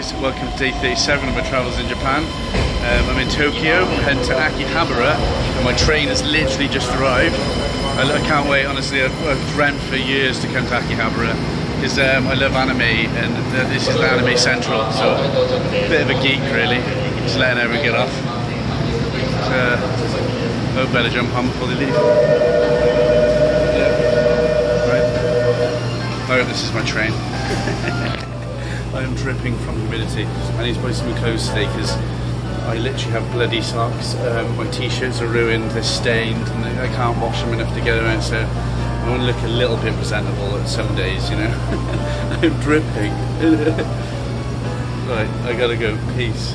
guys, welcome to day 37 of my travels in Japan. Um, I'm in Tokyo, heading to Akihabara, and my train has literally just arrived. I, I can't wait, honestly, I've, I've, dreamt for years to come to Akihabara, because um, I love anime, and uh, this is Anime Central, so a bit of a geek really, just letting everyone get off. So, uh, hope better jump on before they leave. Yeah. Right. I this is my train. I am dripping from humidity. I need to buy some clothes today because I literally have bloody socks. Um, my t-shirts are ruined, they're stained, and I can't wash them enough to get around. So I want to look a little bit presentable at some days, you know. I'm dripping. right, I gotta go. Peace.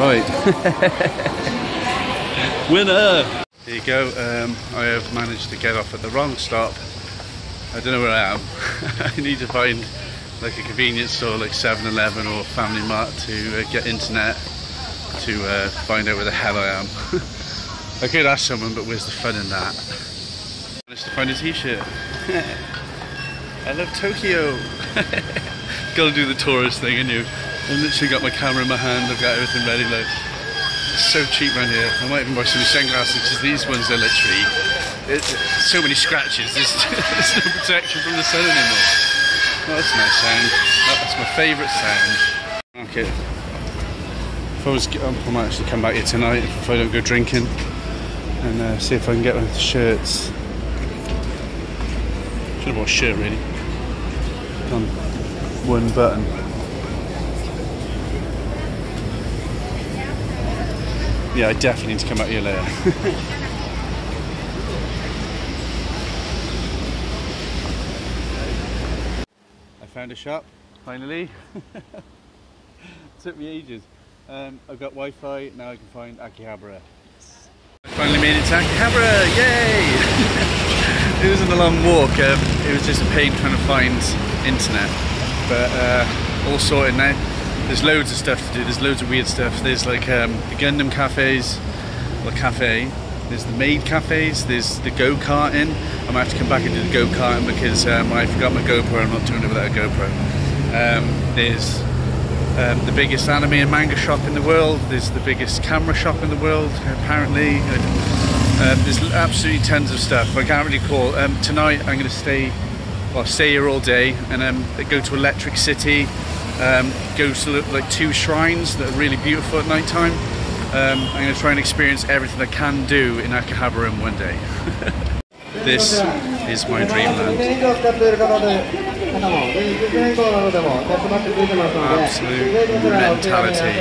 right. Winner! There you go. Um, I have managed to get off at the wrong stop. I don't know where I am. I need to find like a convenience store like 7-Eleven or Family Mart to uh, get internet to uh, find out where the hell I am. I could ask someone, but where's the fun in that? I Managed to find a t-shirt. I love Tokyo. Gotta do the tourist thing, I knew. I've literally got my camera in my hand, I've got everything ready, like, it's so cheap around here. I might even buy some sunglasses, because these ones are literally, it's, so many scratches, there's, there's no protection from the sun anymore. Oh, that's a nice sound. That's my favourite sound. Okay. If I was, I might actually come back here tonight if I don't go drinking and uh, see if I can get the shirts. Should have bought a shirt really. On one button. Yeah, I definitely need to come out here later. I found a shop, finally. Took me ages. Um, I've got Wi-Fi, now I can find Akihabara. I finally made it to Akihabara, yay! it wasn't a long walk, um, it was just a pain trying to find internet. But uh, all sorted now. There's loads of stuff to do, there's loads of weird stuff. There's like um, the Gundam cafes, the cafe, there's the maid cafes, there's the go-karting. I might have to come back and do the go-karting because um, I forgot my GoPro, I'm not doing it without a GoPro. Um, there's um, the biggest anime and manga shop in the world. There's the biggest camera shop in the world, apparently. Um, there's absolutely tons of stuff. I can't really call. Um, tonight I'm going to stay, well, stay here all day and go to Electric City. Um, goes to look like two shrines that are really beautiful at night time. Um, I'm going to try and experience everything I can do in Akihabara in one day. this is my dreamland. Absolute mentality.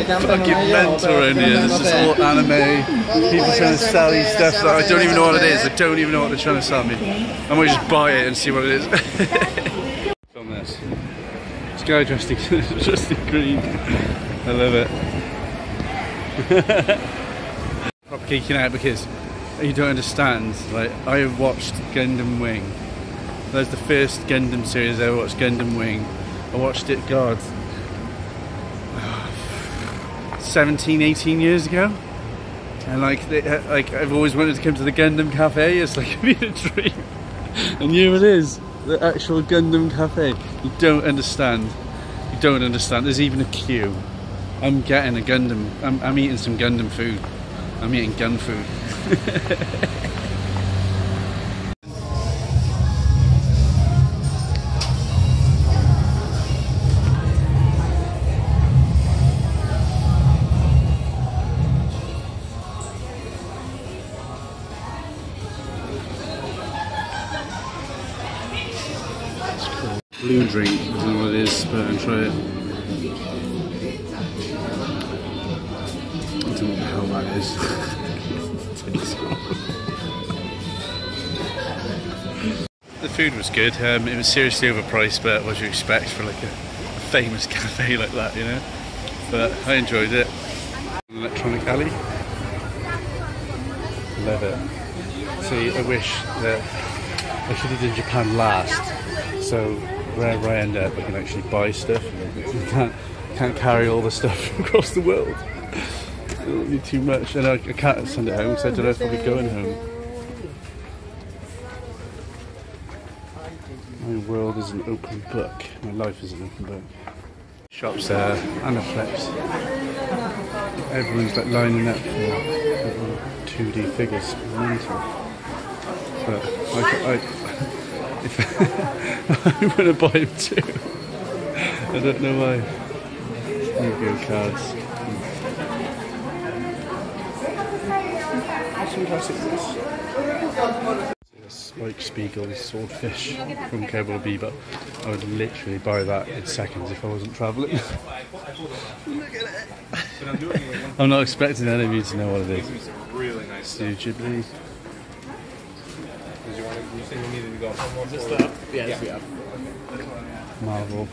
It's fucking mental in here. This is all anime. People trying to sell you stuff that I don't even know what it is. I don't even know what they're trying to sell me. I might just buy it and see what it is. Guy dressed in, dressed in green. I love it. Proper geeking out because you don't understand. Like I watched Gundam Wing. That was the first Gundam series I ever watched. Gundam Wing. I watched it. God, 17, 18 years ago. And like, they, uh, like I've always wanted to come to the Gundam Cafe. It's like been a dream. And here it is, the actual Gundam Cafe. You don't understand. You don't understand. There's even a queue. I'm getting a Gundam. I'm, I'm eating some Gundam food. I'm eating gun food. Drink. I don't know what it is, but I'll try it. I don't know what the hell that is. The food was good. Um, it was seriously overpriced, but what do you expect for like a, a famous cafe like that, you know? But I enjoyed it. Electronic Alley. Love it. See, I wish that I should have done Japan last. So wherever I end up, I can actually buy stuff. I can't, can't carry all the stuff across the world. It'll be too much, and I, I can't send it home because I don't know if I'll be going home. My world is an open book. My life is an open book. Shops there, Anaplex. Everyone's like lining up for little 2D figures. Mental. But I, I, if I want to buy them too. I don't know why. Yu-Gi-Oh cards. Spike Spiegel swordfish from Cowboy Bebop. I would literally buy that in seconds if I wasn't travelling. Look at it. I'm not expecting any of you to know what it is. It's really nice. Ghibli. Did you to, you say you needed to go from one Just floor? up. Yeah, just be up. Marvel.